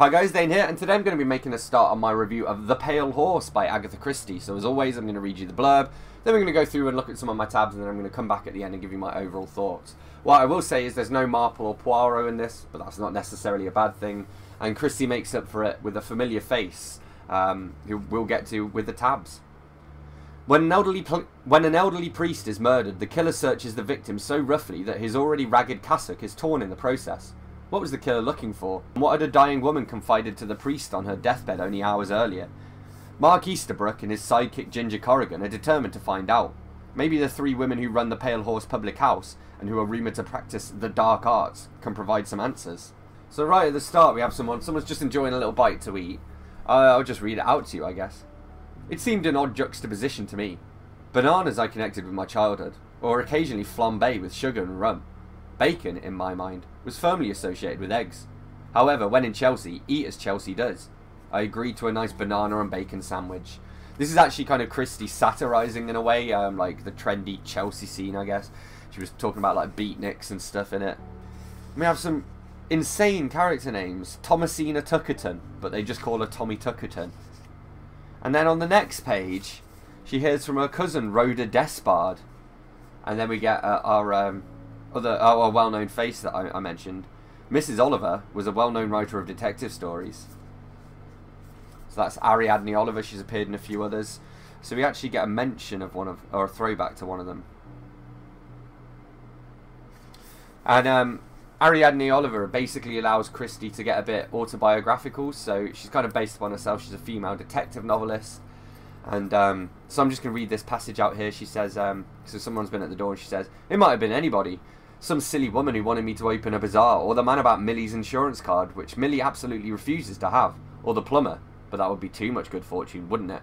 Hi guys, Dane here, and today I'm going to be making a start on my review of The Pale Horse by Agatha Christie. So as always, I'm going to read you the blurb, then we're going to go through and look at some of my tabs, and then I'm going to come back at the end and give you my overall thoughts. What I will say is there's no Marple or Poirot in this, but that's not necessarily a bad thing, and Christie makes up for it with a familiar face, um, who we'll get to with the tabs. When an, elderly when an elderly priest is murdered, the killer searches the victim so roughly that his already ragged cassock is torn in the process. What was the killer looking for? And what had a dying woman confided to the priest on her deathbed only hours earlier? Mark Easterbrook and his sidekick Ginger Corrigan are determined to find out. Maybe the three women who run the Pale Horse public house and who are rumoured to practice the dark arts can provide some answers. So right at the start we have someone, someone's just enjoying a little bite to eat. Uh, I'll just read it out to you, I guess. It seemed an odd juxtaposition to me. Bananas I connected with my childhood, or occasionally flambe with sugar and rum. Bacon, in my mind, was firmly associated with eggs. However, when in Chelsea, eat as Chelsea does. I agreed to a nice banana and bacon sandwich. This is actually kind of Christie satirising in a way, um, like the trendy Chelsea scene, I guess. She was talking about like beatniks and stuff in it. We have some insane character names. Thomasina Tuckerton, but they just call her Tommy Tuckerton. And then on the next page, she hears from her cousin Rhoda Despard. And then we get uh, our um, other oh, well-known face that I, I mentioned, Mrs. Oliver was a well-known writer of detective stories. So that's Ariadne Oliver. She's appeared in a few others. So we actually get a mention of one of, or a throwback to one of them. And um, Ariadne Oliver basically allows Christie to get a bit autobiographical. So she's kind of based upon herself. She's a female detective novelist. And um, so I'm just going to read this passage out here. She says, um, so someone's been at the door and she says, it might have been anybody some silly woman who wanted me to open a bazaar, or the man about Millie's insurance card, which Millie absolutely refuses to have, or the plumber, but that would be too much good fortune, wouldn't it?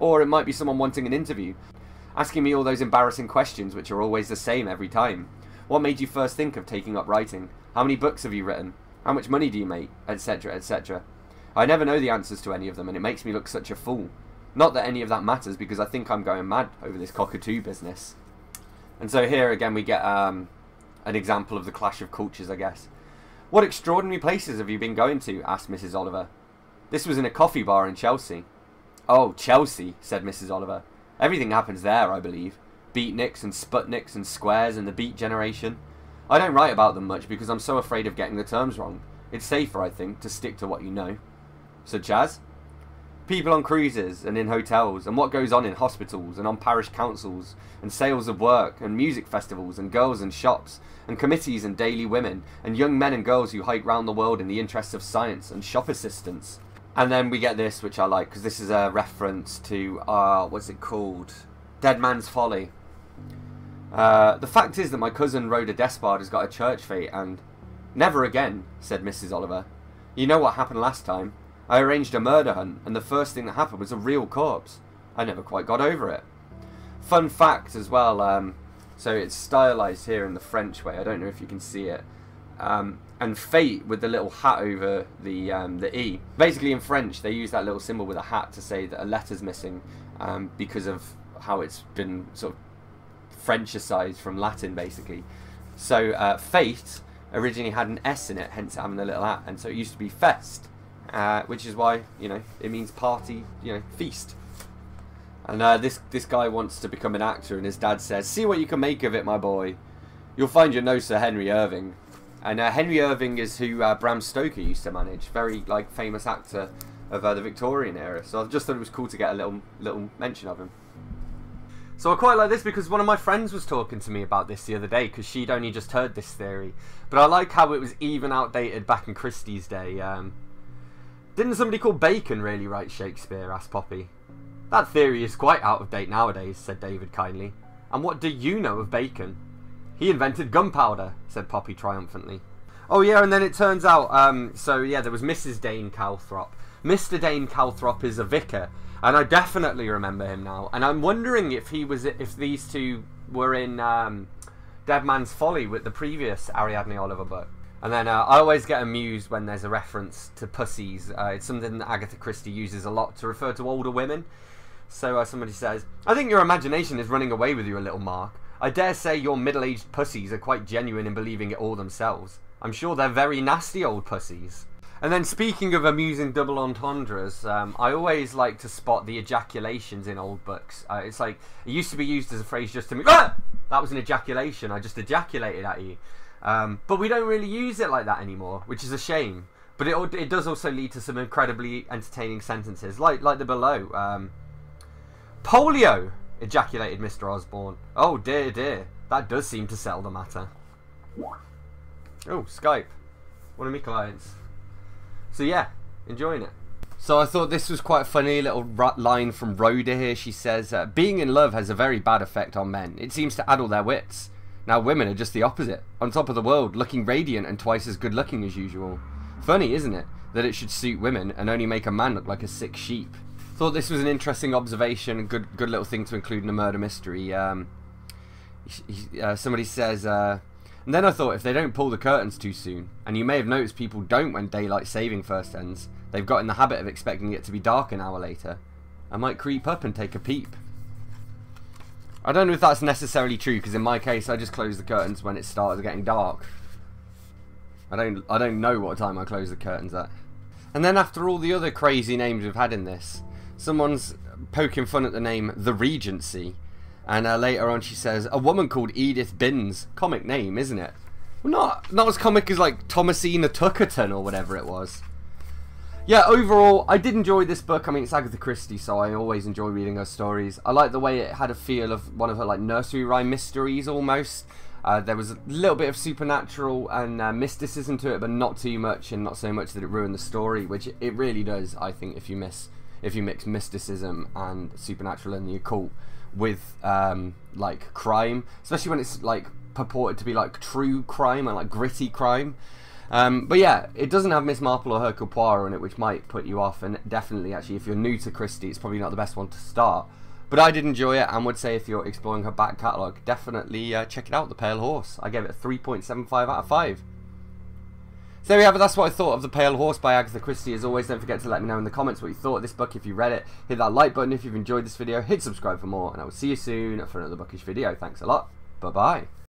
Or it might be someone wanting an interview, asking me all those embarrassing questions which are always the same every time. What made you first think of taking up writing? How many books have you written? How much money do you make? Etc., etc. I never know the answers to any of them, and it makes me look such a fool. Not that any of that matters, because I think I'm going mad over this cockatoo business. And so here again we get um, an example of the clash of cultures, I guess. What extraordinary places have you been going to? asked Mrs. Oliver. This was in a coffee bar in Chelsea. Oh, Chelsea, said Mrs. Oliver. Everything happens there, I believe. Beatniks and Sputniks and Squares and the Beat Generation. I don't write about them much because I'm so afraid of getting the terms wrong. It's safer, I think, to stick to what you know. Such as? People on cruises and in hotels, and what goes on in hospitals and on parish councils, and sales of work, and music festivals, and girls and shops, and committees and daily women, and young men and girls who hike round the world in the interests of science, and shop assistants. And then we get this, which I like, because this is a reference to, uh, what's it called? Dead Man's Folly. Uh, the fact is that my cousin Rhoda Despard has got a church fête, and... Never again, said Mrs. Oliver. You know what happened last time. I arranged a murder hunt, and the first thing that happened was a real corpse. I never quite got over it. Fun fact as well, um, so it's stylized here in the French way. I don't know if you can see it. Um, and fête with the little hat over the um, the e. Basically, in French, they use that little symbol with a hat to say that a letter's missing um, because of how it's been sort of Frenchicized from Latin, basically. So uh, fête originally had an S in it, hence having the little hat, and so it used to be fest uh, which is why you know it means party, you know, feast. And uh, this this guy wants to become an actor, and his dad says, "See what you can make of it, my boy. You'll find your no Sir Henry Irving." And uh, Henry Irving is who uh, Bram Stoker used to manage, very like famous actor of uh, the Victorian era. So I just thought it was cool to get a little little mention of him. So I quite like this because one of my friends was talking to me about this the other day because she'd only just heard this theory. But I like how it was even outdated back in Christie's day. Um, didn't somebody called Bacon really write Shakespeare? asked Poppy. That theory is quite out of date nowadays, said David kindly. And what do you know of Bacon? He invented gunpowder, said Poppy triumphantly. Oh yeah, and then it turns out, um, so yeah, there was Mrs. Dane Calthrop. Mr. Dane Calthrop is a vicar, and I definitely remember him now. And I'm wondering if he was, if these two were in um, Dead Man's Folly with the previous Ariadne Oliver book. And then uh, I always get amused when there's a reference to pussies. Uh, it's something that Agatha Christie uses a lot to refer to older women. So uh, somebody says, I think your imagination is running away with you a little, Mark. I dare say your middle aged pussies are quite genuine in believing it all themselves. I'm sure they're very nasty old pussies. And then speaking of amusing double entendres, um, I always like to spot the ejaculations in old books. Uh, it's like it used to be used as a phrase just to me. Ah! That was an ejaculation. I just ejaculated at you. Um, but we don't really use it like that anymore, which is a shame. But it it does also lead to some incredibly entertaining sentences, like like the below. Um, polio ejaculated Mr. Osborne. Oh dear, dear. That does seem to settle the matter. Oh, Skype. One of my clients. So yeah, enjoying it. So I thought this was quite a funny little line from Rhoda here. She says, uh, "Being in love has a very bad effect on men. It seems to addle their wits. Now women are just the opposite, on top of the world, looking radiant and twice as good looking as usual. Funny, isn't it, that it should suit women and only make a man look like a sick sheep." Thought this was an interesting observation, good good little thing to include in a murder mystery. Um, uh, somebody says. Uh, and then I thought, if they don't pull the curtains too soon, and you may have noticed people don't when daylight saving first ends, they've got in the habit of expecting it to be dark an hour later. I might creep up and take a peep. I don't know if that's necessarily true, because in my case, I just close the curtains when it starts getting dark. I don't, I don't know what time I close the curtains at. And then after all the other crazy names we've had in this, someone's poking fun at the name The Regency. And uh, later on, she says, "A woman called Edith Binns, comic name, isn't it? Well, not not as comic as like Thomasina Tuckerton or whatever it was." Yeah, overall, I did enjoy this book. I mean, it's Agatha Christie, so I always enjoy reading her stories. I like the way it had a feel of one of her like nursery rhyme mysteries almost. Uh, there was a little bit of supernatural and uh, mysticism to it, but not too much, and not so much that it ruined the story, which it really does. I think if you miss if you mix mysticism and supernatural and the occult with um, like crime, especially when it's like purported to be like true crime and like gritty crime. Um, but yeah, it doesn't have Miss Marple or Hercule Poirot in it, which might put you off. And definitely, actually, if you're new to Christie, it's probably not the best one to start. But I did enjoy it, and would say if you're exploring her back catalogue, definitely uh, check it out. The Pale Horse. I gave it a 3.75 out of 5. So there we have it. That's what I thought of The Pale Horse by Agatha Christie. As always, don't forget to let me know in the comments what you thought of this book if you read it. Hit that like button if you've enjoyed this video. Hit subscribe for more. And I will see you soon for another bookish video. Thanks a lot. Bye-bye.